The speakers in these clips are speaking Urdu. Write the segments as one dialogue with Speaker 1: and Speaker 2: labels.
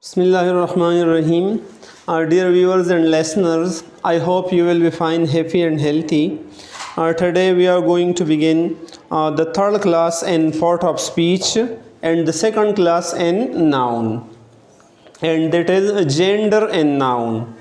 Speaker 1: Bismillahirrahmanirrahim. Our dear viewers and listeners, I hope you will be fine, happy, and healthy. Uh, today we are going to begin uh, the third class in part of speech and the second class in noun. And that is gender and noun.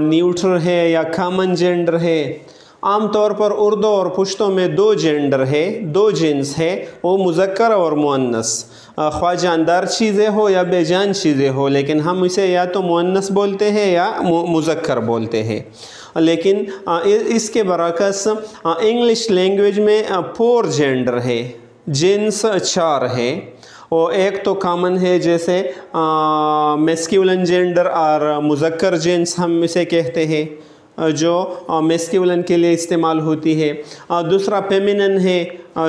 Speaker 1: Neuter ہے یا کامن جینڈر ہے؟ عام طور پر اردو اور پشتوں میں دو جینڈر ہے، دو جنس ہے، وہ مذکر اور مونس خواہ جاندار چیزیں ہو یا بے جان چیزیں ہو، لیکن ہم اسے یا تو معنس بولتے ہیں یا مذکر بولتے ہیں۔ لیکن اس کے برعکس انگلش لینگویج میں پور جینڈر ہے۔ جنس چار ہے۔ اور ایک تو کامن ہے جیسے میسکیولن جینڈر اور مذکر جینس ہم اسے کہتے ہیں۔ جو میسکیولن کے لیے استعمال ہوتی ہے۔ دوسرا پیمنن ہے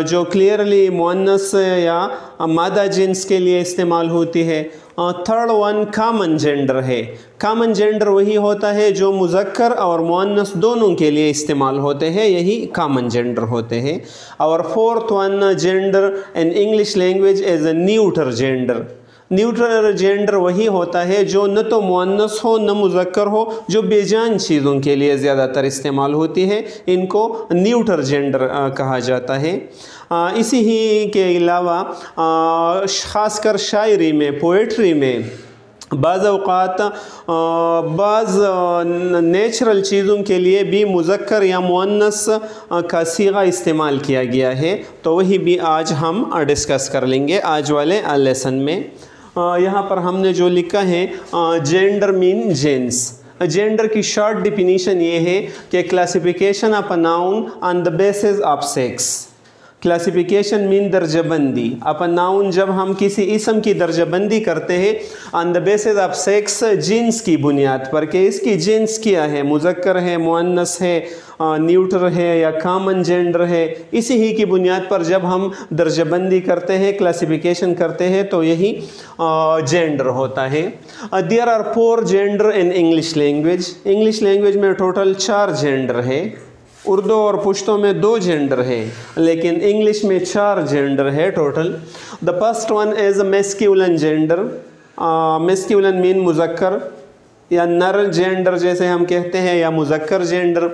Speaker 1: جو کلیئرلی مونس یا مادہ جنس کے لیے استعمال ہوتی ہے۔ تھرڈ ون کامن جینڈر ہے۔ کامن جینڈر وہی ہوتا ہے جو مذکر اور مونس دونوں کے لیے استعمال ہوتے ہیں، یہی کامن جینڈر ہوتے ہیں۔ اور fourth one gender in English language as a neuter gender neutral gender وہی ہوتا ہے جو نہ تو معنس ہو، نہ مذکر ہو، جو بے جان چیزوں کے لیے زیادہ تر استعمال ہوتی ہے۔ ان کو نیوٹر جینڈر کہا جاتا ہے۔ اسی ہی کے علاوہ خاص کر شاعری میں پوئٹری میں، بعض اوقات بعض نیچرل چیزوں کے لیے بھی مذکر یا معنس کا سیغہ استعمال کیا گیا ہے۔ تو وہی بھی آج ہم ڈسکس کر لیں گے، آج والے لیسن میں۔ یہاں پر ہم نے جو لکھا ہے جینڈر مین جینس جینڈر کی شارٹ ڈیفینیشن یہ ہے کہ classification of a noun on the basis of sex classification مین درجہ بندی اپن ناؤن جب ہم کسی اسم کی درجہ بندی کرتے ہیں on the basis of sex جنس کی بنیاد پر کہ اس کی جنس کیا ہے مذکر ہے معنس ہے نیوٹر ہے یا کامن جینڈر ہے اسی ہی کی بنیاد پر جب ہم درجہ بندی کرتے ہیں کلاسیفیکیشن کرتے ہیں تو یہی جینڈر ہوتا ہے there are four gender in English language English language میں ٹوٹل چار جینڈر ہے اردو اور پشتوں میں دو جینڈر ہیں، لیکن انگلش میں چار جینڈر ہے total. The first one is a masculine gender masculine مین مذکر یا نر جینڈر جیسے ہم کہتے ہیں یا مذکر gender.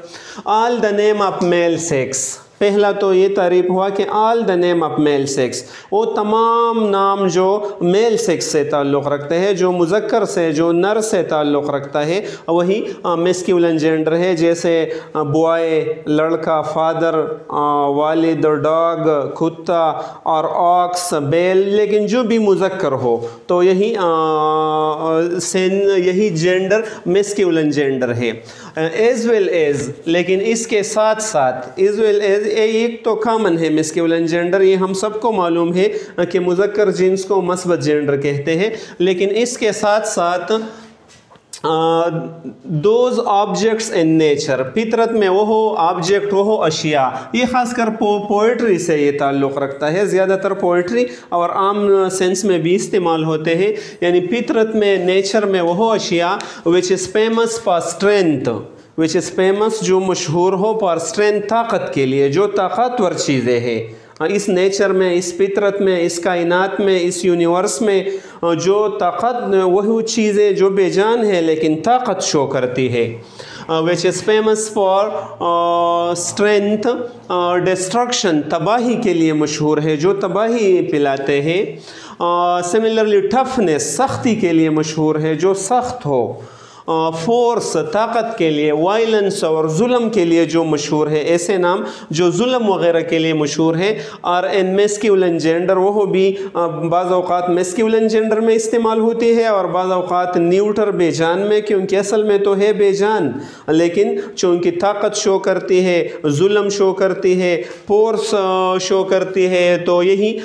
Speaker 1: All the name of male sex پہلا تو یہ تعریف ہوا کہ آل the name of male sex, وہ تمام نام جو میل سیکس سے تعلق رکھتے ہیں، جو مذکر سے، جو نر سے تعلق رکھتا ہے، وہی مسکیولن جینڈر ہے، جیسے بوائے، لڑکا، فادر والد، ڈاگ، کتا اور آکس، بیل، لیکن جو بھی مذکر ہو، تو یہی سین یہی جینڈر مسکیولن جینڈر ہے۔ ایز ویل ایز لیکن اس کے ساتھ ساتھ ایز ویل ایز ایک تو کامن ہے مسکیولن جینڈر یہ ہم سب کو معلوم ہے کہ مذکر جنس کو مثبت جینڈر کہتے ہیں لیکن اس کے ساتھ ساتھ دوز آبجیکٹس ان نیچر فطرت میں وہ ہو آبجیکٹ وہ ہو، اشیاء۔ یہ خاص کر پوئٹری سے یہ تعلق رکھتا ہے۔ زیادہ تر پوئٹری اور عام سینس میں بھی استعمال ہوتے ہیں۔ یعنی فطرت میں نیچر میں وہ ہو، اشیاء which is famous for strength which is famous جو مشہور ہو فار اسٹرینتھ طاقت کے لیے، جو طاقتور چیزیں ہیں۔ ہاں، اس نیچر میں، اس فطرت میں، اس کائنات میں، اس یونیورس میں ہاں، جو طاقت وہ چیزیں جو بے جان ہے، لیکن طاقت شو کرتی ہے۔ Which is famous for strength destruction تباہی کے لیے مشہور ہے، جو تباہی پلاتے ہیں۔ سملرلی ٹفنس سختی کے لیے مشہور ہے، جو سخت ہو۔ فورس، طاقت کے لیے، وائلنس اور ظلم کے لیے جو مشہور ہے، ایسے نام جو ظلم وغیرہ کے لیے مشہور ہے اور ان میسکیولن جینڈر، وہ بھی بعض اوقات میسکیولن جینڈر میں استعمال ہوتی ہے اور بعض اوقات نیوٹر بے جان میں، کیونکہ اصل میں تو ہے بے جان۔ لیکن چونکہ طاقت شو کرتی ہے ظلم شو کرتی ہے فورس شو کرتی ہے تو یہی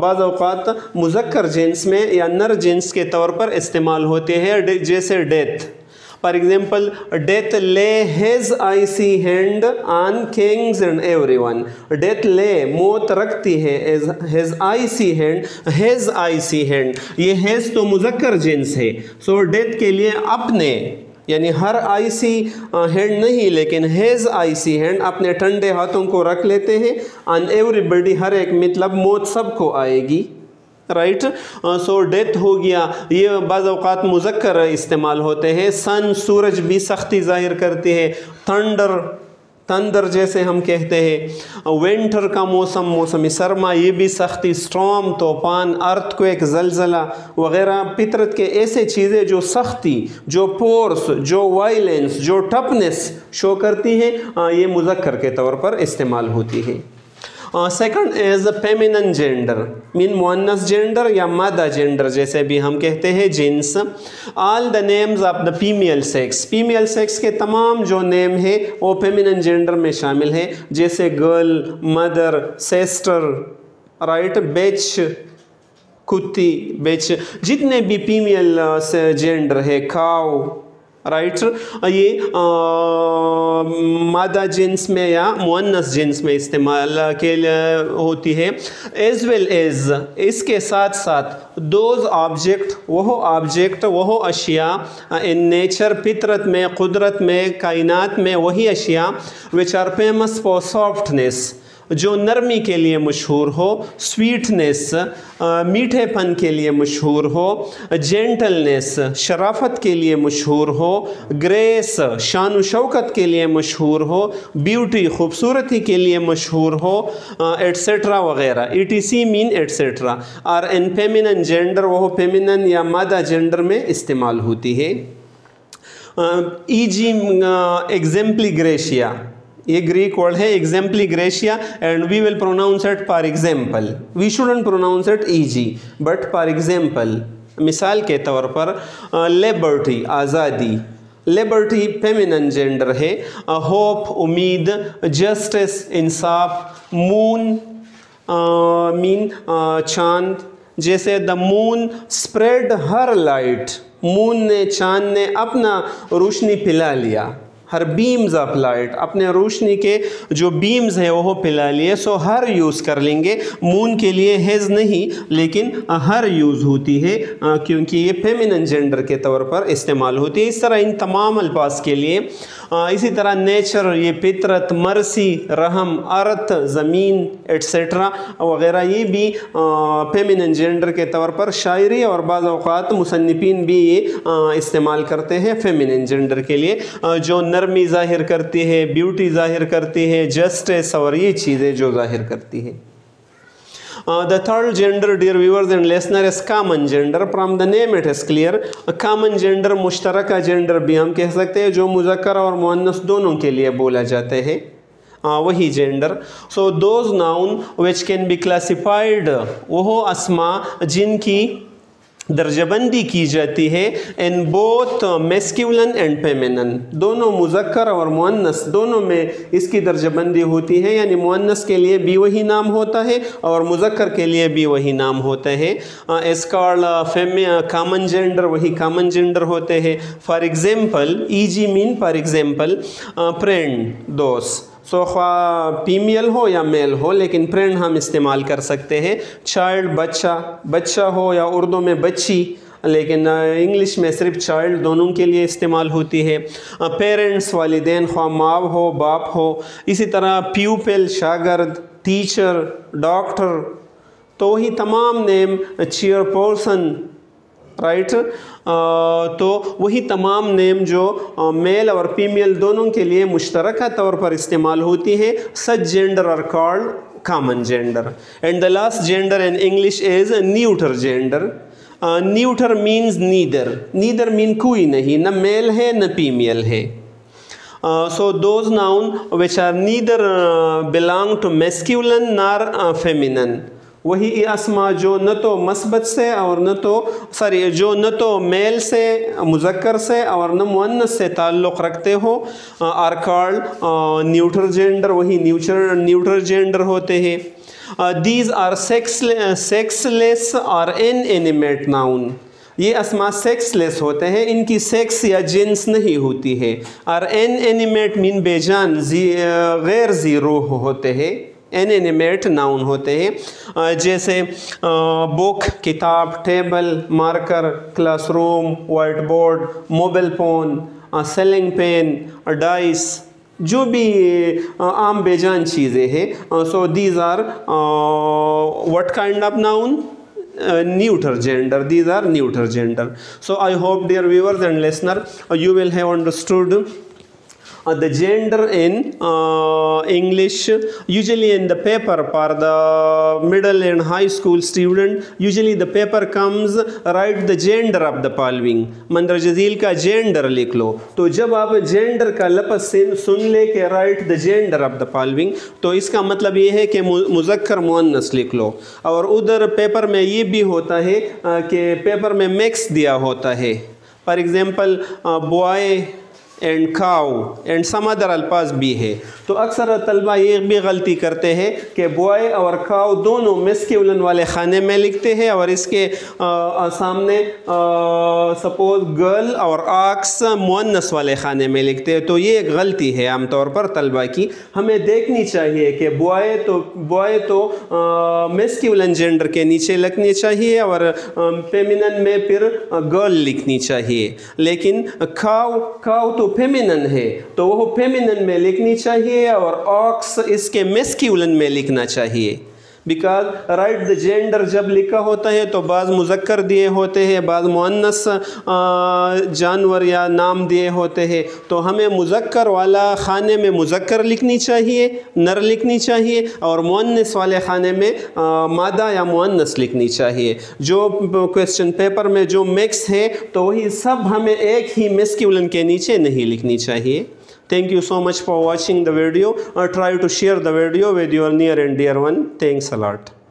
Speaker 1: بعض اوقات مذکر جنس میں یا نر جنس کے طور پر استعمال ہوتے ہیں۔ جیسے death. death. For example, death lay his icy hand on kings and everyone. Death lay, موت رکھتی ہے his icy hand, his icy hand. یہ his تو مذکر جنس ہے. So death کے لیے اپنے یعنی ہر آئی سی ہینڈ نہیں لیکن ہیز آئی سی ہینڈ اپنے ٹھنڈے ہاتھوں کو رکھ لیتے ہیں ان ایوری بڈی ہر ایک مطلب موت سب کو آئے گی رائٹ سو ڈیتھ ہو گیا یہ بعض اوقات مذکر استعمال ہوتے ہیں سن سورج بھی سختی ظاہر کرتی ہے تھنڈر تندر جیسے ہم کہتے ہیں ونٹر کا موسم موسم سرما یہ بھی سختی سٹرام طوفان ارتھ کو ایک زلزلہ وغیرہ فطرت کے ایسے چیزیں جو سختی جو پورس جو وائلنس جو ٹپنس شو کرتی ہیں یہ مذکر کے طور پر استعمال ہوتی ہے سیکنڈ ایز فیمنن جینڈر مین مونس جینڈر یا مادہ جینڈر جیسے بھی ہم کہتے ہیں، جنس. All the names of the female sex female sex کے تمام جو نیم ہیں، وہ فیمنن جینڈر میں شامل ہیں. جیسے girl mother sister right bitch کتی بیچ جتنے بھی فیمیل جینڈر ہے کھاؤ رائٹ یہ مادہ جنس میں یا مونس جنس میں استعمال کے ہوتی ہے۔ ایز ویل ایز اس کے ساتھ ساتھ دوز آبجیکٹ وہ آبجیکٹ وہ اشیاء ان نیچر فطرت میں، قدرت میں، کائنات میں، وہی اشیاء which are famous for softness جو نرمی کے لیے مشہور ہو سویٹنیس میٹھے پن کے لیے مشہور ہو جینٹلنیس شرافت کے لیے مشہور ہو گریس شان و شوکت کے لیے مشہور ہو بیوٹی خوبصورتی کے لیے مشہور ہو ایٹسیٹرا وغیرہ E T C man etcetera اور ان فیمنن جینڈر وہ فیمنن یا مادہ جینڈر میں استعمال ہوتی ہے۔ ای جی ایگزمپلی گریشیا یہ گریک ورڈ ہے exempli gratia and we will pronounce it per example we shouldn't pronounce it E G but پار مثال کے طور پر لیبرٹی آزادی لیبرٹی فیمنن جینڈر ہے ہوپ امید جسٹس انصاف مون مین چاند جیسے دا مون اسپریڈ ہر لائٹ مون نے چاند نے اپنا روشنی پلا لیا ہر بیمز آف لائٹ اپنے روشنی کے جو بیمز ہیں وہ پلا لیے، سو ہر یوز کر لیں گے۔ مون کے لیے ہیز نہیں، لیکن ہر یوز ہوتی ہے کیونکہ یہ فیمنن جینڈر کے طور پر استعمال ہوتی ہے۔ اس طرح ان تمام الفاظ کے لیے اسی طرح نیچر یہ فطرت، مرسی، رحم ارتھ زمین ایٹسیٹرا وغیرہ، یہ بھی فیمنن جینڈر کے طور پر شاعری اور بعض اوقات مصنفین بھی یہ استعمال کرتے ہیں فیمنن جینڈر کے لیے۔ جو نرمی ظاہر کرتی ہے بیوٹی ظاہر کرتی ہے جسٹس اور یہ چیزیں جو ظاہر کرتی ہے the third gender dear viewers and listener is common gender from the name it is clear common gender مشترکہ جینڈر بھی ہم کہہ سکتے ہیں، جو مذکر اور مونس دونوں کے لیے بولا جاتے ہیں uh, وہی gender so those noun which can be classified وہ اسما جن کی درجہ بندی کی جاتی ہے in both masculine and feminine دونوں مذکر اور مونس دونوں میں اس کی درجہ بندی ہوتی ہے یعنی مونس کے لیے بھی وہی نام ہوتا ہے اور مذکر کے لیے بھی وہی نام ہوتا ہے اسکال فیمی کامن جینڈر وہی کامن جینڈر ہوتے ہیں۔ For example E G man for example friend دوست۔ سو خواہ فیمیل ہو یا میل ہو، لیکن فرینڈ ہم استعمال کر سکتے ہیں۔ چائلڈ بچہ بچہ ہو یا اردو میں بچی، لیکن انگلش میں صرف چائلڈ دونوں کے لیے استعمال ہوتی ہے۔ پیرنٹس، والدین، خواہ ماں ہو، باپ ہو، اسی طرح پیوپل، شاگرد، ٹیچر، ڈاکٹر، تو وہی تمام نیم چیئر پرسن رائٹ تو وہی تمام نیم جو میل اور فیمیل دونوں کے لیے مشترکہ طور پر استعمال ہوتی ہے such gender are called common gender and the last gender in English is neuter gender neuter means neither neither مین کوئی نہیں، نہ میل ہے، نہ فیمیل ہے۔ So those noun which are neither belong to masculine nor feminine وہی اسما جو نہ تو مثبت سے اور نہ تو سوری جو نہ تو میل سے، مذکر سے اور نہ مونس سے تعلق رکھتے ہو۔ آرکارڈ نیوٹر جینڈر، وہی نیوچر نیوٹر جینڈر ہوتے ہیں۔ These are sex sexless اور ان اینیمیٹ ناؤن۔ یہ اسما سیکس لیس ہوتے ہیں۔ ان کی سیکس یا جنس نہیں ہوتی ہے۔ اور این اینیمیٹ مین بے جان غیر زیرو ہوتے ہیں۔ این اینیمیٹ ناؤن ہوتے ہیں۔ جیسے بک کتاب table marker classroom whiteboard mobile phone ceiling pen dice جو بھی عام بے جان چیزیں ہیں۔ So these are what kind of noun neuter gender. These are neuter gender. So i hope dear viewers and listener you will have understood uh, the gender in uh, English usually in the paper for the middle and high school student usually the paper comes write the gender of the following مندر جزیل کا gender لکھ لو تو جب آپ gender کا لفظ سن لے کے write the gender of the following تو اس کا مطلب یہ ہے کہ مذکر مؤنث لکھ لو اور ادھر پیپر میں یہ بھی ہوتا ہے کہ پیپر میں میکس دیا ہوتا ہے فار ایگزامپل بوائے اینڈ کھاؤ اینڈ سم ادر الفاظ بھی ہے۔ تو اکثر طلبہ یہ بھی غلطی کرتے ہیں کہ بوائے اور کھاؤ دونوں مسکیولن والے خانے میں لکھتے ہیں اور اس کے سامنے سپوز گرل اور آکس مونس والے خانے میں لکھتے ہیں۔ تو یہ ایک غلطی ہے عام طور پر طلبہ کی۔ ہمیں دیکھنی چاہیے کہ بوائے تو بوائے تو مسکیولن جینڈر کے نیچے لکھنی چاہیے اور پیمنن میں پھر گرل لکھنی چاہیے۔ لیکن کھاؤ کھاؤ تو فیمینن ہے تو وہ فیمینن میں لکھنی چاہیے اور آکس اس کے میسکیولن میں لکھنا چاہیے۔ بیکاز رائٹ دا جینڈر جب لکھا ہوتا ہے تو بعض مذکر دیے ہوتے ہیں، بعض معنس جانور یا نام دیے ہوتے ہیں۔ تو ہمیں مذکر والا خانے میں مذکر لکھنی چاہیے، نر لکھنی چاہیے اور معنس والے خانے میں مادہ یا معنس لکھنی چاہیے۔ جو کوشچن پیپر میں جو مکس ہے تو وہی سب ہمیں ایک ہی مسکیولن کے نیچے نہیں لکھنی چاہیے۔ Thank you so much for watching the video or try to share the video with your near and dear one. Thanks a lot.